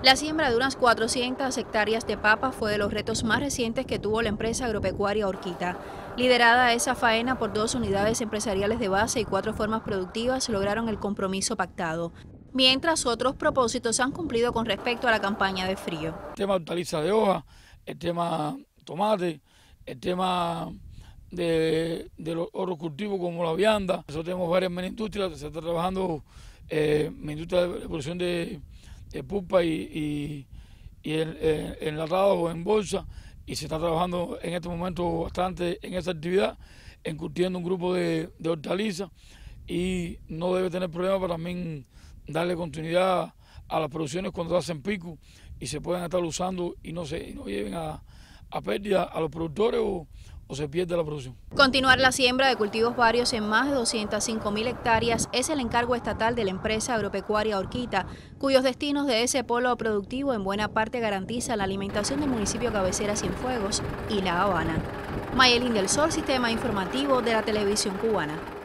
La siembra de unas 400 hectáreas de papa fue de los retos más recientes que tuvo la empresa agropecuaria Orquita. Liderada esa faena por dos unidades empresariales de base y cuatro formas productivas, lograron el compromiso pactado, mientras otros propósitos han cumplido con respecto a la campaña de frío. El tema hortaliza de hoja, el tema tomate, el tema de, los otros cultivos como la vianda. Nosotros tenemos varias industrias, se está trabajando eh, industria de producción de de pulpa y, y, eh, enlatado o en bolsa y se está trabajando en este momento bastante en esa actividad, encurtiendo un grupo de, de hortalizas y no debe tener problema para también darle continuidad a las producciones cuando hacen pico y se puedan estar usando y no se no lleven a, a pérdida a los productores o, o se pierde la producción. Continuar la siembra de cultivos varios en más de 205 mil hectáreas es el encargo estatal de la empresa agropecuaria Orquita, cuyos destinos de ese polo productivo en buena parte garantizan la alimentación del municipio cabecera Cienfuegos y La Habana. Mayelín del Sol, Sistema Informativo de la Televisión Cubana.